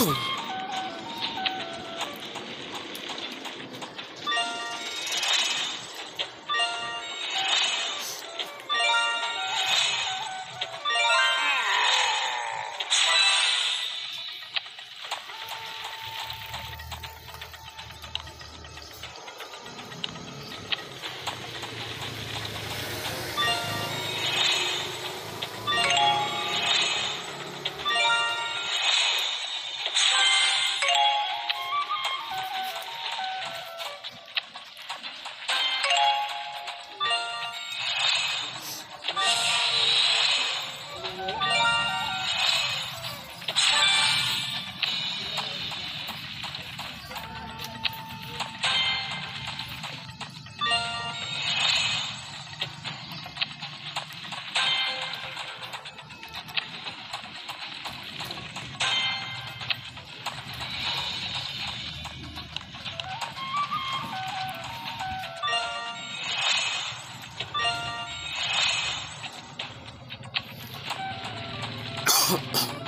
Huh. Ahem.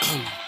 Come on.